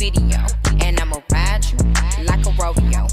video. And I'ma ride you like a rodeo.